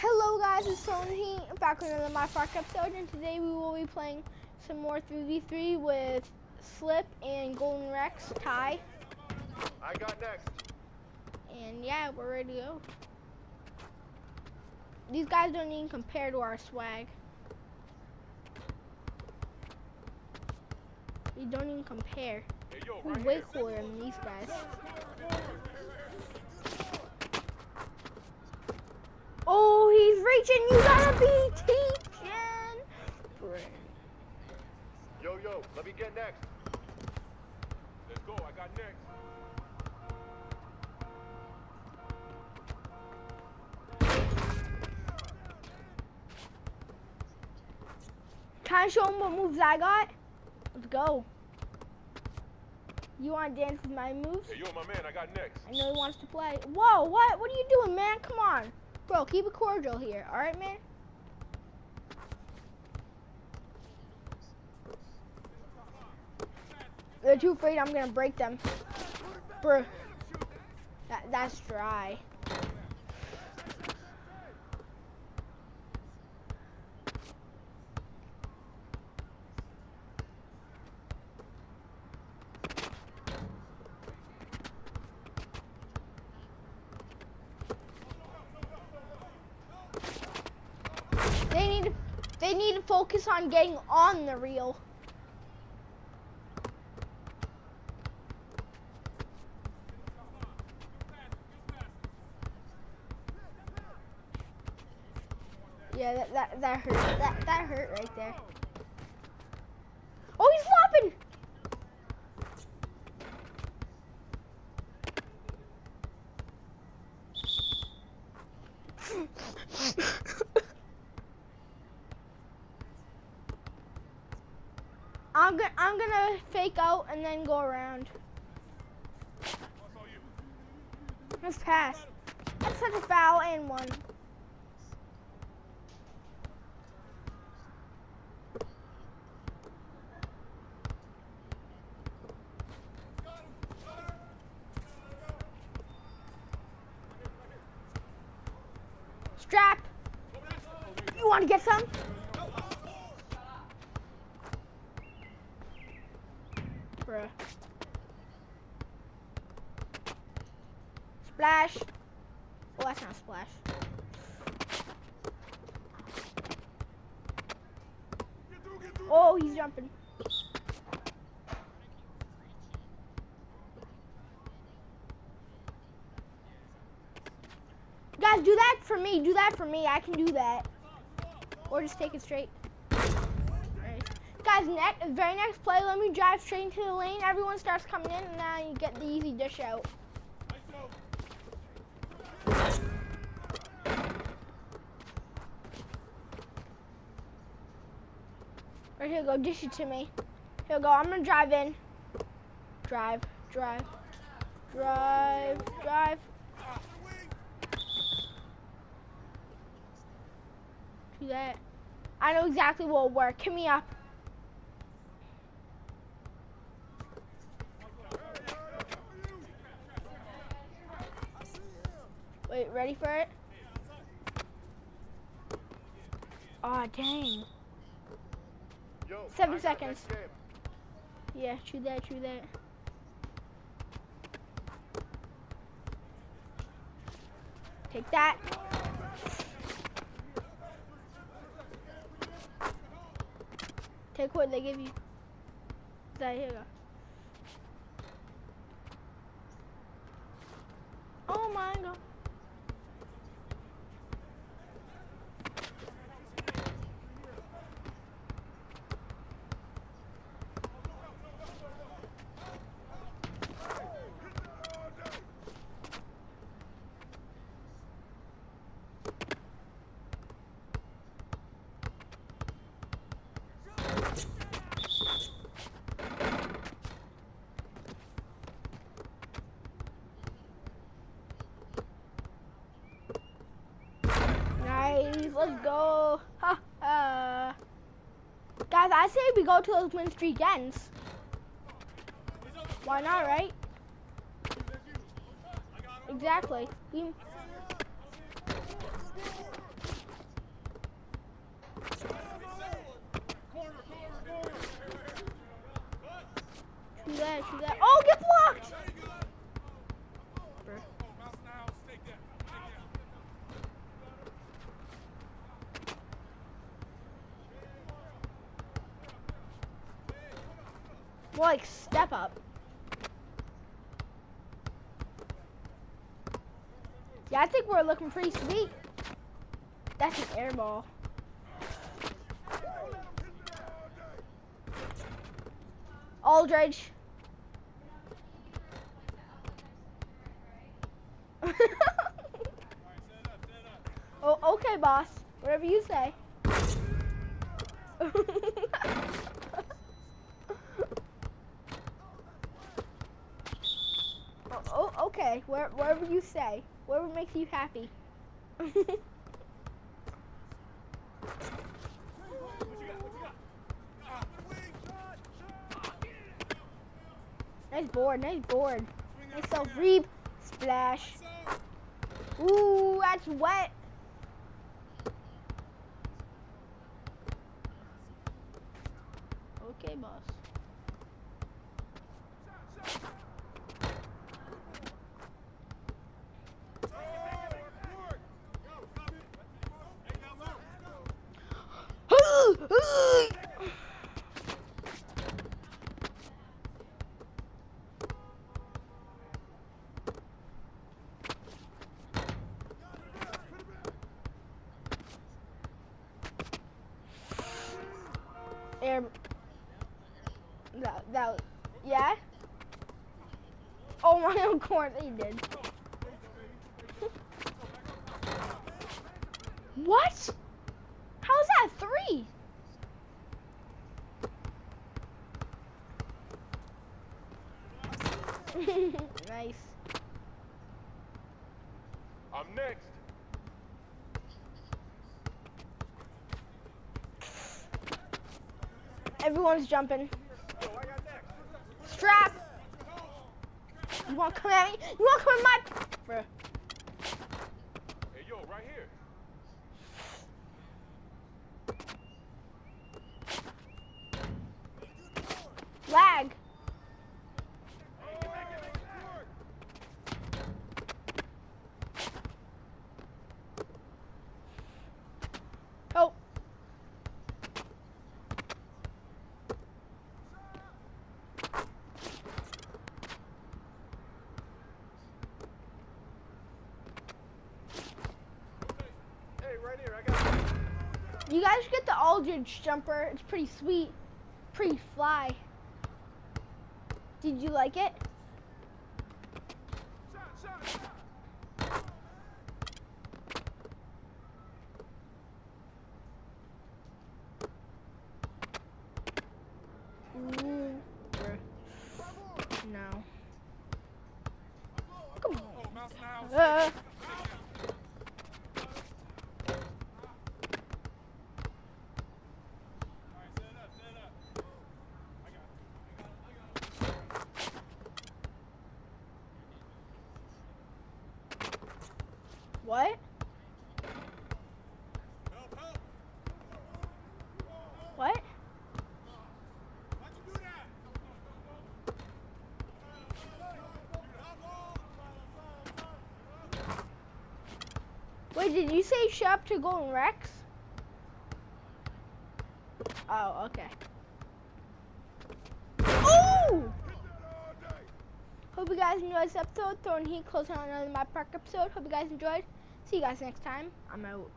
Hello guys, it's Tony back with another My Park episode and today we will be playing some more 3v3 with Slip and Golden Rex, Ty. I got next. And yeah, we're ready to go. These guys don't even compare to our swag. They don't even compare. Hey, yo, We're way cooler than these guys. Oh, he's reaching. You gotta be teaching. Yo, yo, let me get next. Let's go. I got next. Can I show him what moves I got? Let's go. You want to dance with my moves? Hey, yo, my man, I got next. I know he wants to play. Whoa, what? What are you doing, man? Come on. Bro, keep it cordial here. All right, man? They're too afraid I'm to break them. Bro. That, that's dry. They need to, they need to focus on getting on the reel. Yeah, that that, that hurt. That that hurt right there. Oh, he's flopping. I'm gonna I'm gonna fake out and then go around. Let's pass. That's such a foul and one. Strap. You want to get some? Bruh. Splash. Oh, that's not splash. Oh, he's jumping. Guys, do that for me. Do that for me. I can do that. Or just take it straight. Guys, next, very next play, let me drive straight into the lane. Everyone starts coming in, and now you get the easy dish out. Right here, go dish it to me. Here, go. I'm gonna drive in. Drive, drive, drive, drive. Do that. I know exactly what will work. Hit me up. Ready for it? Aw, dang. Yo, Seven I seconds. Yeah, true that, true that. Take that. Take what they give you. That here. Oh my god. Let's go. Ha ha. Guys, I say we go to those win streak ends. Why not, right? Exactly. We True that, true that. Oh, get blocked! Like step up. Yeah, I think we're looking pretty sweet. That's an air ball. Aldridge. oh, okay, boss. Whatever you say. oh, oh, okay. Where, whatever you say. Whatever makes you happy. nice board, nice board. Nice self reap. Splash. Ooh, that's wet. Yeah? Oh my, of course he did. what? How's that three? nice. I'm next. Everyone's jumping. Yo, I got next. Strap. To come at me? You want to come at my? Bruh. Hey, yo, right here. Lag. Oh. Hey, right here. I got guys should get the Aldridge jumper. It's pretty sweet. Pretty fly. Did you like it? No. Come on. Oh, mouse in the house. Uh, Alright, set it up, set it up. I got it. I got it. I got it. What? What? Wait, did you say shop to Golden Rex? Oh, okay. Ooh! Hope you guys enjoyed this episode. Throwing heat close on another My Park episode. Hope you guys enjoyed. See you guys next time. I'm out.